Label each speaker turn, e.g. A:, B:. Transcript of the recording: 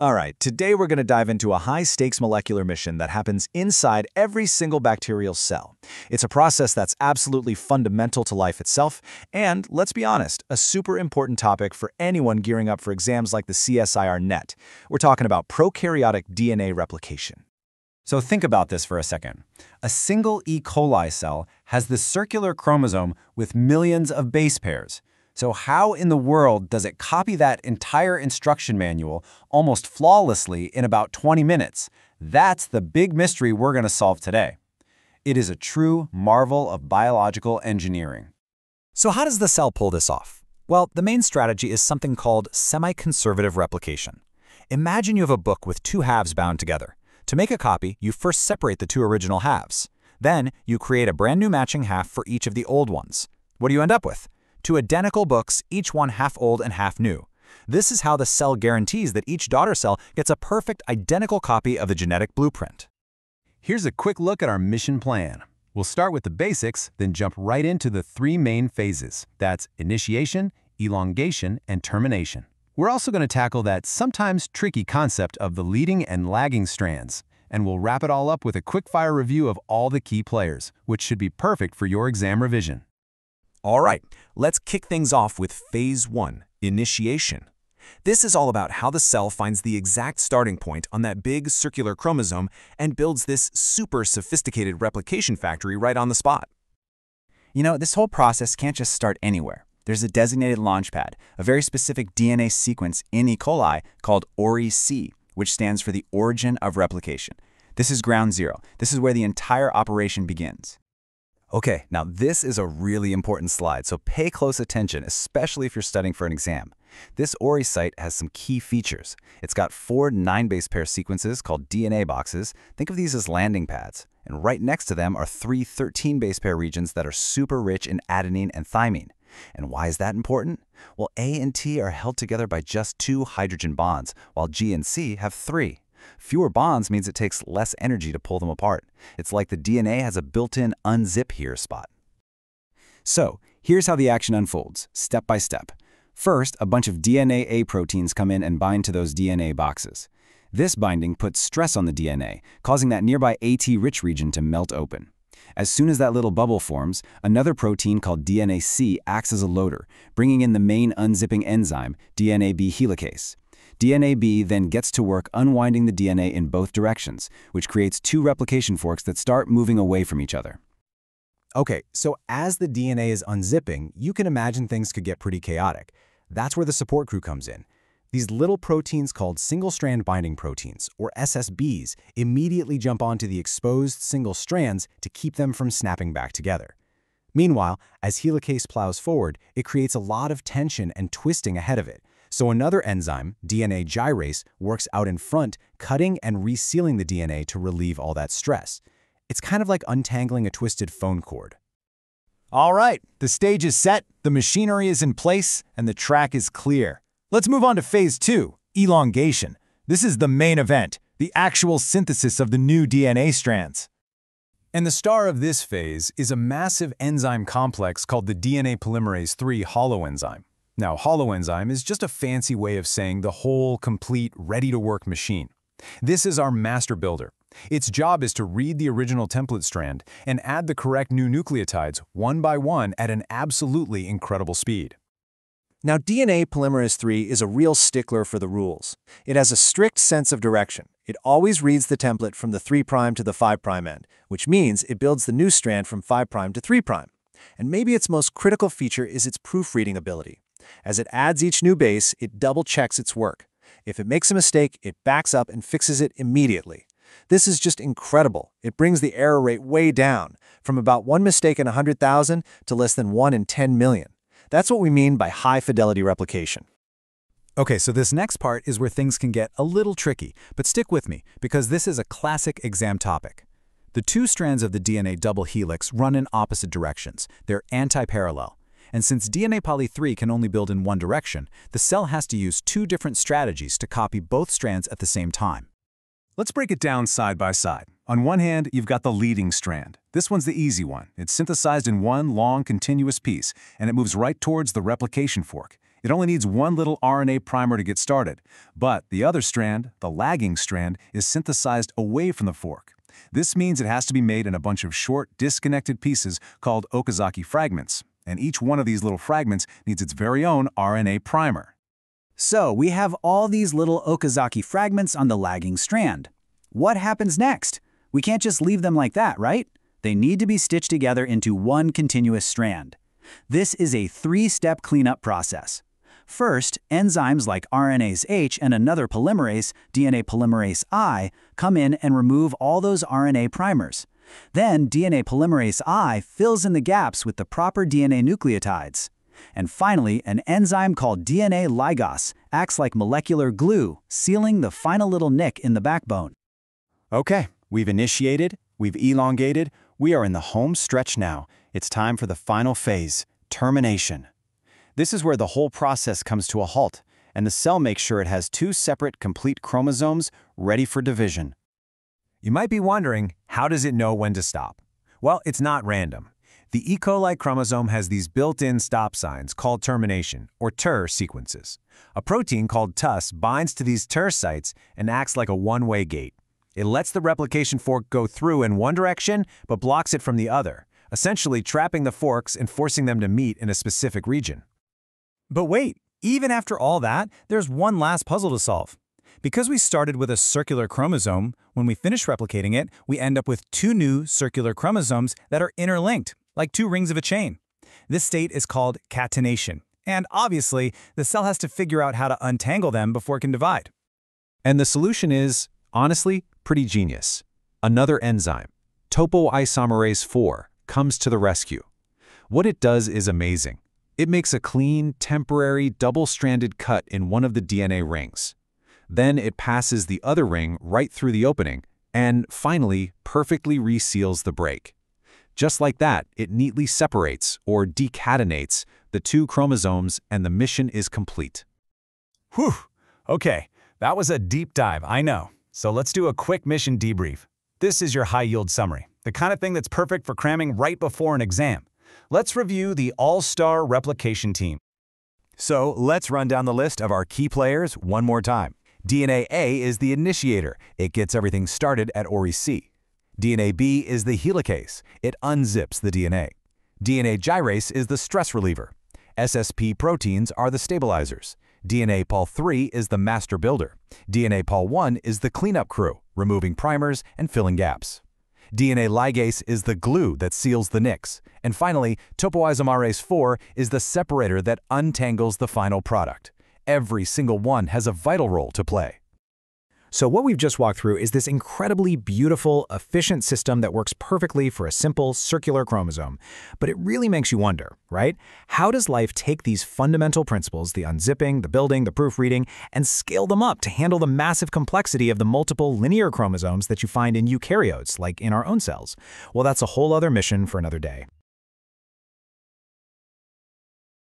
A: All right, today we're going to dive into a high-stakes molecular mission that happens inside every single bacterial cell. It's a process that's absolutely fundamental to life itself, and, let's be honest, a super important topic for anyone gearing up for exams like the CSIR NET. We're talking about prokaryotic DNA replication.
B: So think about this for a second. A single E. coli cell has this circular chromosome with millions of base pairs. So how in the world does it copy that entire instruction manual almost flawlessly in about 20 minutes? That's the big mystery we're going to solve today. It is a true marvel of biological engineering.
C: So how does the cell pull this off? Well, the main strategy is something called semi-conservative replication. Imagine you have a book with two halves bound together. To make a copy, you first separate the two original halves. Then, you create a brand new matching half for each of the old ones. What do you end up with? Two identical books, each one half old and half new. This is how the cell guarantees that each daughter cell gets a perfect identical copy of the genetic blueprint.
B: Here's a quick look at our mission plan. We'll start with the basics, then jump right into the three main phases. That's initiation, elongation, and termination. We're also going to tackle that sometimes tricky concept of the leading and lagging strands, and we'll wrap it all up with a quick-fire review of all the key players, which should be perfect for your exam revision.
C: All right, let's kick things off with Phase 1, initiation. This is all about how the cell finds the exact starting point on that big circular chromosome and builds this super sophisticated replication factory right on the spot.
D: You know, this whole process can't just start anywhere. There's a designated launchpad, a very specific DNA sequence in E. coli called ORI-C, which stands for the origin of replication. This is ground zero. This is where the entire operation begins.
C: Okay, now this is a really important slide, so pay close attention, especially if you're studying for an exam. This ORI site has some key features. It's got four 9-base pair sequences called DNA boxes. Think of these as landing pads. And right next to them are three 13-base pair regions that are super rich in adenine and thymine. And why is that important? Well, A and T are held together by just two hydrogen bonds, while G and C have three. Fewer bonds means it takes less energy to pull them apart. It's like the DNA has a built-in unzip here spot. So, here's how the action unfolds, step by step. First, a bunch of DNA A proteins come in and bind to those DNA boxes. This binding puts stress on the DNA, causing that nearby AT-rich region to melt open. As soon as that little bubble forms, another protein called DNA-C acts as a loader, bringing in the main unzipping enzyme, DNA-B helicase. DNA-B then gets to work unwinding the DNA in both directions, which creates two replication forks that start moving away from each other.
A: Okay, so as the DNA is unzipping, you can imagine things could get pretty chaotic. That's where the support crew comes in. These little proteins called single-strand binding proteins, or SSBs, immediately jump onto the exposed single strands to keep them from snapping back together. Meanwhile, as helicase plows forward, it creates a lot of tension and twisting ahead of it, so another enzyme, DNA gyrase, works out in front, cutting and resealing the DNA to relieve all that stress. It's kind of like untangling a twisted phone cord. All right, the stage is set, the machinery is in place, and the track is clear. Let's move on to phase two, elongation. This is the main event, the actual synthesis of the new DNA strands. And the star of this phase is a massive enzyme complex called the DNA polymerase III holoenzyme. Now, holoenzyme is just a fancy way of saying the whole, complete, ready-to-work machine. This is our master builder. Its job is to read the original template strand and add the correct new nucleotides one by one at an absolutely incredible speed. Now, DNA polymerase III is a real stickler for the rules. It has a strict sense of direction. It always reads the template from the 3' to the 5' end, which means it builds the new strand from 5' to 3'. And maybe its most critical feature is its proofreading ability. As it adds each new base, it double-checks its work. If it makes a mistake, it backs up and fixes it immediately. This is just incredible. It brings the error rate way down, from about one mistake in 100,000 to less than one in 10 million. That's what we mean by high-fidelity replication. Okay, so this next part is where things can get a little tricky, but stick with me, because this is a classic exam topic. The two strands of the DNA double helix run in opposite directions. They're anti-parallel. And since DNA poly 3 can only build in one direction, the cell has to use two different strategies to copy both strands at the same time. Let's break it down side by side. On one hand, you've got the leading strand. This one's the easy one. It's synthesized in one long, continuous piece, and it moves right towards the replication fork.
B: It only needs one little RNA primer to get started. But the other strand, the lagging strand, is synthesized away from the fork. This means it has to be made in a bunch of short, disconnected pieces called Okazaki fragments, and each one of these little fragments needs its very own RNA primer.
D: So we have all these little Okazaki fragments on the lagging strand. What happens next? We can't just leave them like that, right? They need to be stitched together into one continuous strand. This is a three-step cleanup process. First, enzymes like RNase H and another polymerase, DNA polymerase I, come in and remove all those RNA primers. Then DNA polymerase I fills in the gaps with the proper DNA nucleotides. And finally, an enzyme called DNA ligase acts like molecular glue, sealing the final little nick in the backbone.
A: Okay, we've initiated, we've elongated, we are in the home stretch now. It's time for the final phase, termination. This is where the whole process comes to a halt, and the cell makes sure it has two separate complete chromosomes ready for division.
B: You might be wondering, how does it know when to stop? Well, it's not random. The E. coli chromosome has these built-in stop signs called termination, or TER sequences. A protein called TUS binds to these TER sites and acts like a one-way gate. It lets the replication fork go through in one direction, but blocks it from the other, essentially trapping the forks and forcing them to meet in a specific region.
E: But wait, even after all that, there's one last puzzle to solve. Because we started with a circular chromosome, when we finish replicating it, we end up with two new circular chromosomes that are interlinked, like two rings of a chain. This state is called catenation, and obviously, the cell has to figure out how to untangle them before it can divide.
B: And the solution is, honestly, pretty genius. Another enzyme, topoisomerase 4, comes to the rescue. What it does is amazing. It makes a clean, temporary, double-stranded cut in one of the DNA rings. Then it passes the other ring right through the opening and, finally, perfectly reseals the break. Just like that, it neatly separates, or decatenates, the two chromosomes and the mission is complete.
E: Whew! Okay, that was a deep dive, I know. So let's do a quick mission debrief. This is your high-yield summary, the kind of thing that's perfect for cramming right before an exam. Let's review the all-star replication team.
B: So let's run down the list of our key players one more time. DNA A is the initiator. It gets everything started at ORI C. DNA B is the helicase. It unzips the DNA. DNA gyrase is the stress reliever. SSB proteins are the stabilizers. DNA Pol 3 is the master builder. DNA Pol 1 is the cleanup crew, removing primers and filling gaps. DNA ligase is the glue that seals the nicks. And finally, topoisomerase 4 is the separator that untangles the final product. Every single one has a vital role to play.
A: So what we've just walked through is this incredibly beautiful, efficient system that works perfectly for a simple circular chromosome. But it really makes you wonder, right? How does life take these fundamental principles, the unzipping, the building, the proofreading, and scale them up to handle the massive complexity of the multiple linear chromosomes that you find in eukaryotes, like in our own cells? Well, that's a whole other mission for another day.